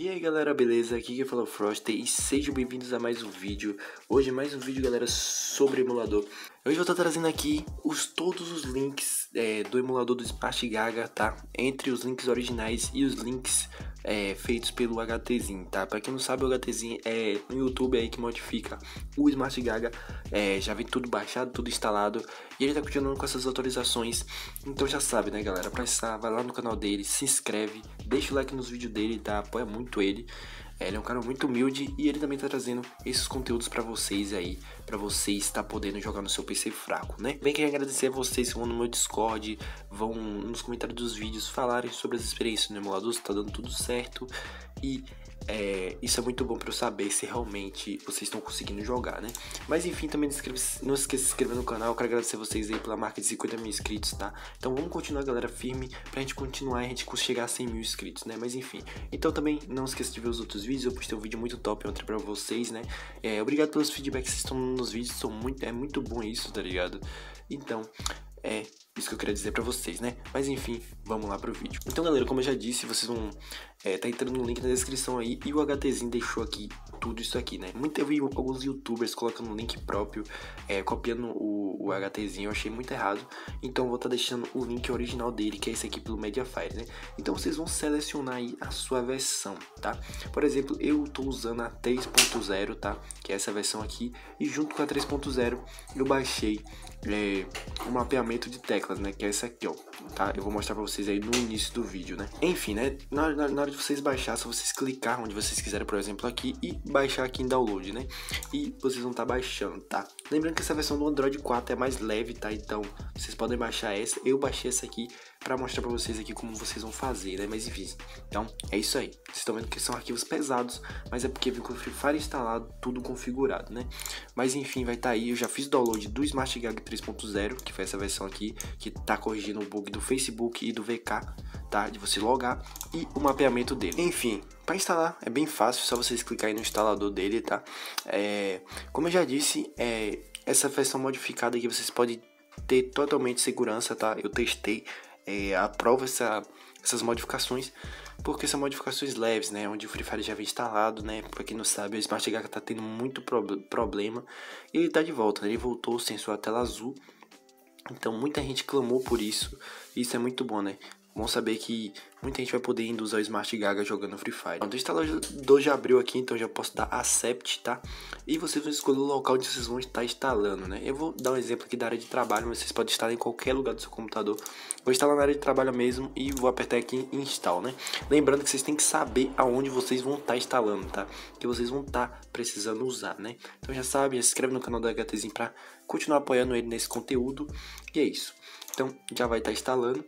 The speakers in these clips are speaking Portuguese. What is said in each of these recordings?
E aí galera, beleza? Aqui quem fala é o Frost e sejam bem-vindos a mais um vídeo Hoje mais um vídeo galera sobre emulador Hoje eu vou estar trazendo aqui os, todos os links é, do emulador do Smart Gaga, tá? Entre os links originais e os links é, feitos pelo HTzinho, tá? Pra quem não sabe, o HTzinho é no YouTube aí que modifica o Smart Gaga é, Já vem tudo baixado, tudo instalado E ele tá continuando com essas atualizações Então já sabe, né galera? Pra estar, vai lá no canal dele, se inscreve Deixa o like nos vídeos dele, tá? Apoia muito ele ele é um cara muito humilde e ele também tá trazendo esses conteúdos para vocês aí, para vocês estar podendo jogar no seu PC fraco, né? Bem, queria agradecer a vocês que vão no meu Discord, vão nos comentários dos vídeos falarem sobre as experiências no emulador, se tá dando tudo certo e é, isso é muito bom para eu saber se realmente vocês estão conseguindo jogar, né? Mas enfim, também não, esqueça de se inscrever no canal. Eu quero agradecer vocês aí pela marca de 50 mil inscritos, tá? Então vamos continuar, galera, firme pra gente continuar e a gente chegar a 100 mil inscritos, né? Mas enfim, então também não esqueça de ver os outros vídeos. Eu postei um vídeo muito top ontem pra vocês, né? É, obrigado pelos feedbacks que vocês estão nos vídeos. São muito, é muito bom isso, tá ligado? Então, é isso que eu queria dizer pra vocês, né? Mas enfim, vamos lá pro vídeo. Então, galera, como eu já disse, vocês vão é, tá entrando no link na descrição aí e o HTzinho deixou aqui tudo isso aqui, né? Muito, eu vi alguns youtubers colocando um link próprio, é, copiando o, o HTzinho, eu achei muito errado. Então, vou estar tá deixando o link original dele, que é esse aqui pelo Mediafire, né? Então, vocês vão selecionar aí a sua versão, tá? Por exemplo, eu tô usando a 3.0, tá? Que é essa versão aqui. E junto com a 3.0, eu baixei é, o mapeamento de teclas, né? Que é essa aqui, ó. Tá? Eu vou mostrar pra vocês aí no início do vídeo, né? Enfim, né? Na, na, na hora de vocês baixar, só vocês clicar onde vocês quiserem, por exemplo, aqui e baixar aqui em download, né? E vocês vão estar tá baixando, tá? Lembrando que essa versão do Android 4 é mais leve, tá? Então, vocês podem baixar essa. Eu baixei essa aqui para mostrar para vocês aqui como vocês vão fazer, né? Mas enfim, então é isso aí. Vocês estão vendo que são arquivos pesados, mas é porque vem com o Free Fire instalado, tudo configurado, né? Mas enfim, vai estar tá aí. Eu já fiz download do Smart Gag 3.0, que foi essa versão aqui, que tá corrigindo o bug do Facebook e do VK, tá? De você logar e o mapeamento dele. Enfim, para instalar é bem fácil, só vocês clicarem no instalador dele, tá? É, como eu já disse, é, essa versão modificada aqui vocês podem ter totalmente segurança, tá? Eu testei é, aprova essa, essas modificações, porque são modificações leves, né? Onde o Free Fire já vem instalado, né? Pra quem não sabe, o Smart Gaga tá tendo muito pro problema e ele tá de volta, né? Ele voltou sem sua tela azul. Então muita gente clamou por isso. Isso é muito bom, né? Bom saber que muita gente vai poder ainda usar o Smart Gaga jogando Free Fire. O instalador já abriu aqui, então já posso dar Accept, tá? E vocês vão escolher o local onde vocês vão estar instalando, né? Eu vou dar um exemplo aqui da área de trabalho, mas vocês podem instalar em qualquer lugar do seu computador. Vou instalar na área de trabalho mesmo e vou apertar aqui em Install, né? Lembrando que vocês têm que saber aonde vocês vão estar instalando, tá? Que vocês vão estar precisando usar, né? Então já sabe, já se inscreve no canal do HTzinho pra continuar apoiando ele nesse conteúdo. E é isso. Então já vai estar instalando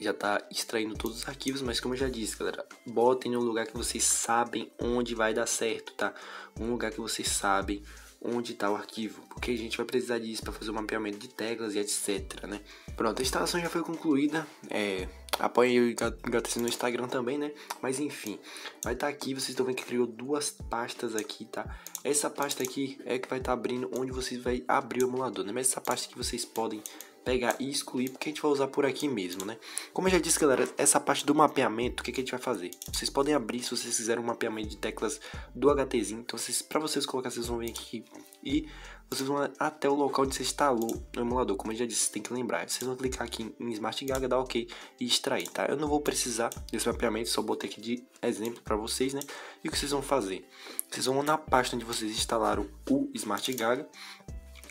já tá extraindo todos os arquivos, mas como eu já disse, galera, botem no lugar que vocês sabem onde vai dar certo, tá? Um lugar que vocês sabem onde está o arquivo, porque a gente vai precisar disso para fazer o mapeamento de teclas e etc, né? Pronto, a instalação já foi concluída, é, apoiem o Gato no Instagram também, né? Mas enfim, vai estar tá aqui, vocês estão vendo que criou duas pastas aqui, tá? Essa pasta aqui é que vai estar tá abrindo onde vocês vai abrir o emulador, né? Mas essa pasta que vocês podem pegar e excluir, porque a gente vai usar por aqui mesmo, né? Como eu já disse, galera, essa parte do mapeamento, o que, que a gente vai fazer? Vocês podem abrir se vocês fizerem um mapeamento de teclas do HTzinho, então para vocês colocar, vocês vão vir aqui e vocês vão até o local onde você instalou no emulador, como eu já disse, tem que lembrar. Vocês vão clicar aqui em Smart Gaga, dar OK e extrair, tá? Eu não vou precisar desse mapeamento, só botei aqui de exemplo para vocês, né? E o que vocês vão fazer? Vocês vão na pasta onde vocês instalaram o Smart Gaga,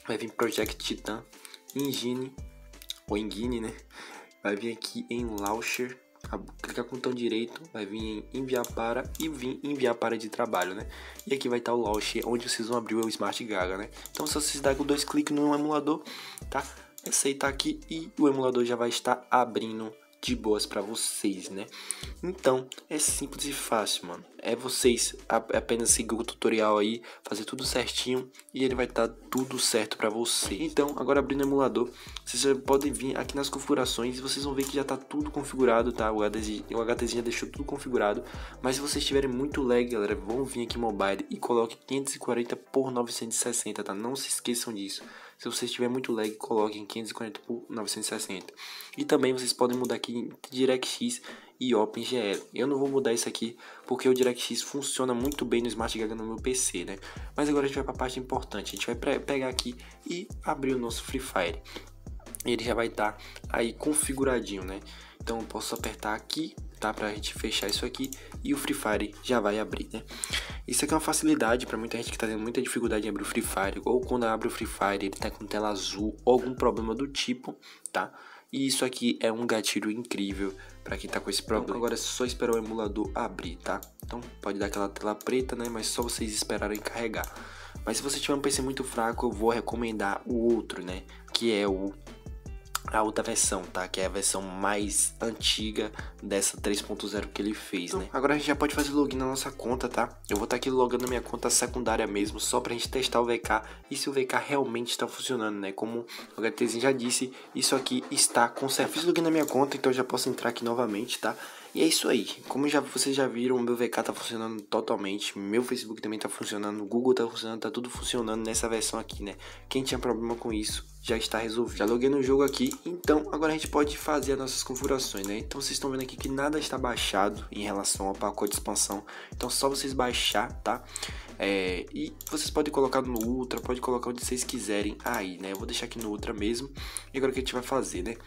vai vir Project Titan, Engine ou Engine, né? Vai vir aqui em Launcher, clicar com o botão direito, vai vir em enviar para e vir enviar para de trabalho, né? E aqui vai estar o Launcher, onde vocês vão abrir o Smart Gaga, né? Então se vocês darem dois cliques no emulador, tá? Aceitar aqui e o emulador já vai estar abrindo de boas para vocês, né? Então, é simples e fácil, mano. É vocês apenas seguir o tutorial aí, fazer tudo certinho e ele vai estar tá tudo certo para você. Então, agora abrindo o emulador, vocês podem vir aqui nas configurações e vocês vão ver que já tá tudo configurado, tá? O HTzinho, o HTzinho já deixou tudo configurado, mas se vocês tiverem muito lag, galera, vão vir aqui mobile e coloque 540 por 960, tá? Não se esqueçam disso. Se você estiver muito lag, coloque em 540 por 960. E também vocês podem mudar aqui em DirectX e OpenGL. Eu não vou mudar isso aqui porque o DirectX funciona muito bem no Smart Gaga no meu PC, né? Mas agora a gente vai para a parte importante. A gente vai pegar aqui e abrir o nosso Free Fire. Ele já vai estar tá aí configuradinho, né? Então eu posso apertar aqui, tá? Pra gente fechar isso aqui e o Free Fire já vai abrir, né? Isso aqui é uma facilidade para muita gente que tá tendo muita dificuldade em abrir o Free Fire, ou quando abre o Free Fire ele tá com tela azul, ou algum problema do tipo, tá? E isso aqui é um gatilho incrível para quem tá com esse problema. Agora é só esperar o emulador abrir, tá? Então pode dar aquela tela preta, né? Mas só vocês esperarem carregar. Mas se você tiver um PC muito fraco, eu vou recomendar o outro, né? Que é o a outra versão, tá? Que é a versão mais antiga dessa 3.0 que ele fez, né? Agora a gente já pode fazer login na nossa conta, tá? Eu vou estar tá aqui logando minha conta secundária mesmo, só pra gente testar o VK e se o VK realmente está funcionando, né? Como o HTzinho já disse, isso aqui está consertado. Eu fiz login na minha conta, então eu já posso entrar aqui novamente, tá? E é isso aí. Como já, vocês já viram, meu VK tá funcionando totalmente. Meu Facebook também tá funcionando. O Google tá funcionando. Tá tudo funcionando nessa versão aqui, né? Quem tinha problema com isso já está resolvido. Já loguei no jogo aqui. Então agora a gente pode fazer as nossas configurações, né? Então vocês estão vendo aqui que nada está baixado em relação ao pacote de expansão. Então só vocês baixar, tá? É, e vocês podem colocar no Ultra, pode colocar onde vocês quiserem aí, né? Eu vou deixar aqui no Ultra mesmo. E agora o que a gente vai fazer, né?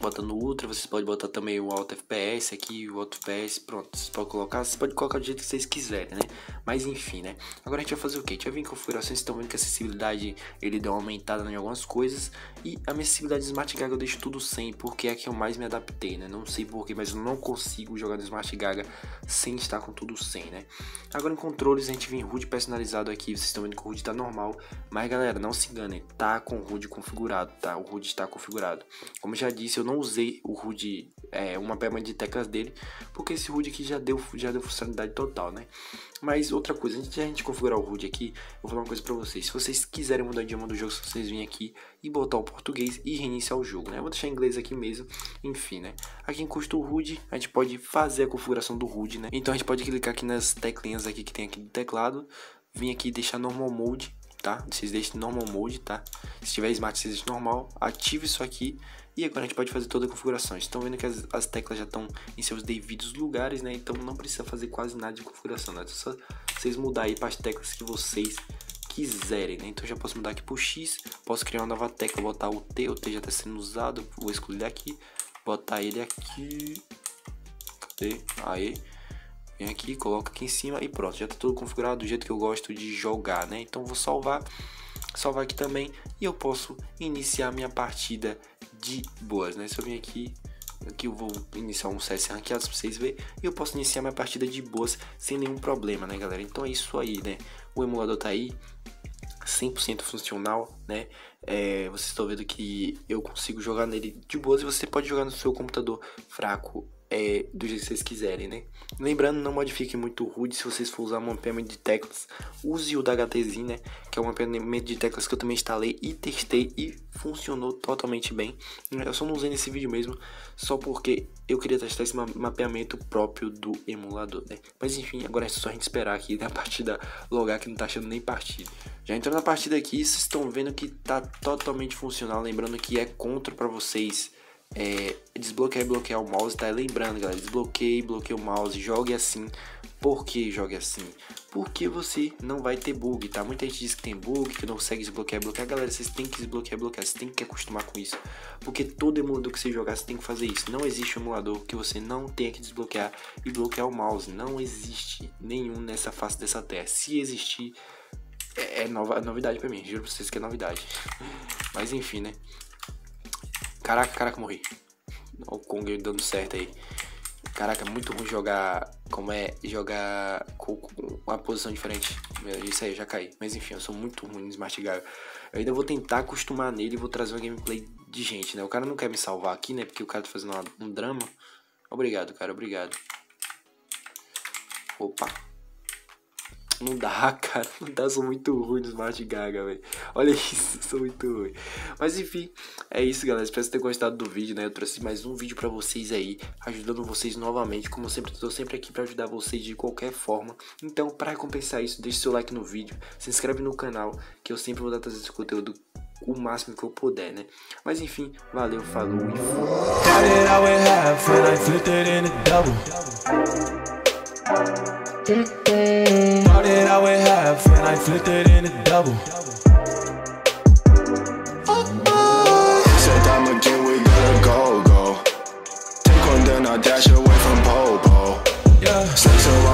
Bota no Ultra, vocês podem botar também o Alto FPS aqui, o Alto FPS, pronto, vocês podem colocar, vocês podem colocar do jeito que vocês quiserem, né? Mas enfim, né? Agora a gente vai fazer o que? A gente vai vir em configurações, estão vendo que a acessibilidade ele deu uma aumentada em algumas coisas e a minha acessibilidade de Smart Gaga eu deixo tudo 100, porque é que eu mais me adaptei, né? Não sei porquê, mas eu não consigo jogar no Smart Gaga sem estar com tudo 100, né? Agora em controles a gente vem HUD personalizado aqui, vocês estão vendo que o HUD tá normal, mas galera, não se enganem, tá com o HUD configurado, tá? O HUD está configurado. Como já disse, eu não usei o HUD, é, uma mapeamento de teclas dele, porque esse HUD aqui já deu, já deu funcionalidade total, né? Mas outra coisa, antes de a gente configurar o HUD aqui, vou falar uma coisa pra vocês. Se vocês quiserem mudar o idioma do jogo, vocês virem aqui e botar o português e reiniciar o jogo, né? Vou deixar em inglês aqui mesmo, enfim, né? Aqui em custo HUD, a gente pode fazer a configuração do HUD, né? Então a gente pode clicar aqui nas teclinhas aqui que tem aqui do teclado, vir aqui e deixar normal mode, tá? Vocês deixem normal mode, tá? Se tiver smart, vocês deixem normal, ative isso aqui e agora a gente pode fazer toda a configuração. Estão vendo que as, as teclas já estão em seus devidos lugares, né? Então não precisa fazer quase nada de configuração, né? É só vocês mudar aí para as teclas que vocês quiserem, né? Então já posso mudar aqui para o X, posso criar uma nova tecla, botar o T, o T já está sendo usado, vou excluir daqui, botar ele aqui, cadê? Aí, vem aqui, coloca aqui em cima e pronto, já está tudo configurado do jeito que eu gosto de jogar, né? Então vou salvar, salvar aqui também e eu posso iniciar minha partida de boas, né? Se eu vim aqui, aqui eu vou iniciar um CS ranqueado pra vocês verem, e eu posso iniciar minha partida de boas sem nenhum problema, né, galera? Então é isso aí, né? O emulador tá aí, 100% funcional, né? É, vocês estão vendo que eu consigo jogar nele de boas e você pode jogar no seu computador fraco é, do jeito que vocês quiserem, né? Lembrando, não modifique muito o se vocês for usar um mapeamento de teclas. Use o da HTZ, né? Que é um mapeamento de teclas que eu também instalei e testei e funcionou totalmente bem. Eu só não usei nesse vídeo mesmo, só porque eu queria testar esse mapeamento próprio do emulador, né? Mas enfim, agora é só a gente esperar aqui na partida logar que não tá achando nem partida. Já entrando na partida aqui, vocês estão vendo que tá totalmente funcional. Lembrando que é contra para vocês é, desbloquear e bloquear o mouse, tá? Lembrando, galera, desbloqueie, bloqueie o mouse, jogue assim. Por que jogue assim? Porque você não vai ter bug, tá? Muita gente diz que tem bug, que não consegue desbloquear e bloquear. Galera, vocês têm que desbloquear e bloquear, vocês têm que acostumar com isso. Porque todo emulador que você jogar, você tem que fazer isso. Não existe um emulador que você não tenha que desbloquear e bloquear o mouse. Não existe nenhum nessa face dessa terra. Se existir, é, é nova, é novidade pra mim. Juro pra vocês que é novidade. Mas enfim, né? Caraca, caraca, morri. O Kong dando certo aí. Caraca, é muito ruim jogar. Como é? Jogar com, uma posição diferente. Isso aí, já caí. Mas enfim, eu sou muito ruim no Smart Gaga. Eu ainda vou tentar acostumar nele e vou trazer uma gameplay de gente, né? O cara não quer me salvar aqui, né? Porque o cara tá fazendo um drama. Obrigado, cara, obrigado. Opa. Não dá, cara. Não dá, sou muito ruim no Smart Gaga, velho. Olha isso, sou muito ruim. Mas enfim, é isso, galera. Espero ter gostado do vídeo, né? Eu trouxe mais um vídeo pra vocês aí, ajudando vocês novamente. Como sempre, tô sempre aqui pra ajudar vocês de qualquer forma. Então, pra recompensar isso, deixe seu like no vídeo, se inscreve no canal, que eu sempre vou dar trazer esse conteúdo o máximo que eu puder, né? Mas enfim, valeu, falou e that I would have, and I flipped it in a double. We gotta go, go. Take one, then I dash away from Popo. Yeah. Slicks around